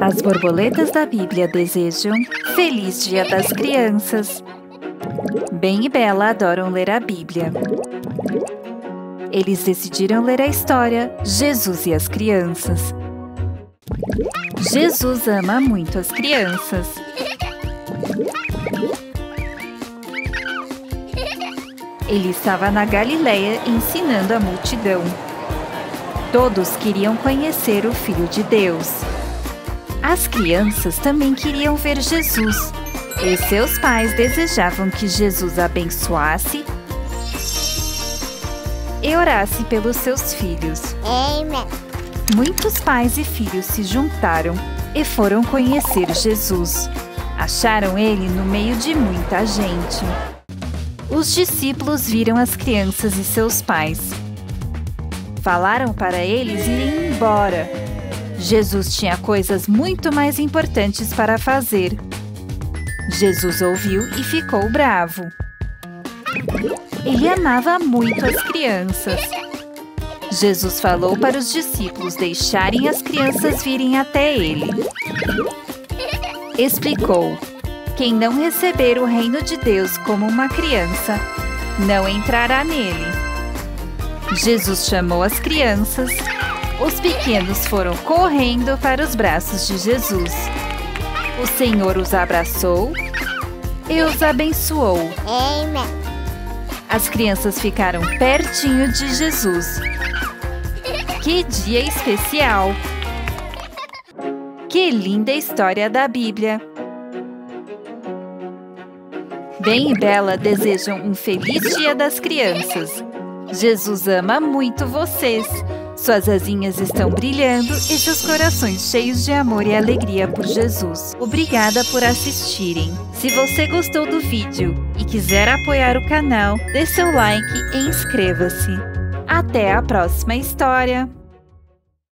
As borboletas da Bíblia desejam Feliz Dia das Crianças. Ben e Bela adoram ler a Bíblia. Eles decidiram ler a história Jesus e as Crianças. Jesus ama muito as crianças. Ele estava na Galileia ensinando a multidão. Todos queriam conhecer o Filho de Deus. As crianças também queriam ver Jesus e seus pais desejavam que Jesus abençoasse e orasse pelos seus filhos. Amen. Muitos pais e filhos se juntaram e foram conhecer Jesus. Acharam ele no meio de muita gente. Os discípulos viram as crianças e seus pais. Falaram para eles irem embora. Jesus tinha coisas muito mais importantes para fazer. Jesus ouviu e ficou bravo. Ele amava muito as crianças. Jesus falou para os discípulos deixarem as crianças virem até ele. Explicou: Quem não receber o reino de Deus como uma criança, não entrará nele. Jesus chamou as crianças. Os pequenos foram correndo para os braços de Jesus. O Senhor os abraçou e os abençoou. Amen. As crianças ficaram pertinho de Jesus. Que dia especial! Que linda história da Bíblia! Ben e Bela desejam um feliz Dia das Crianças. Jesus ama muito vocês. Suas asinhas estão brilhando e seus corações cheios de amor e alegria por Jesus. Obrigada por assistirem. Se você gostou do vídeo e quiser apoiar o canal, dê seu like e inscreva-se. Até a próxima história!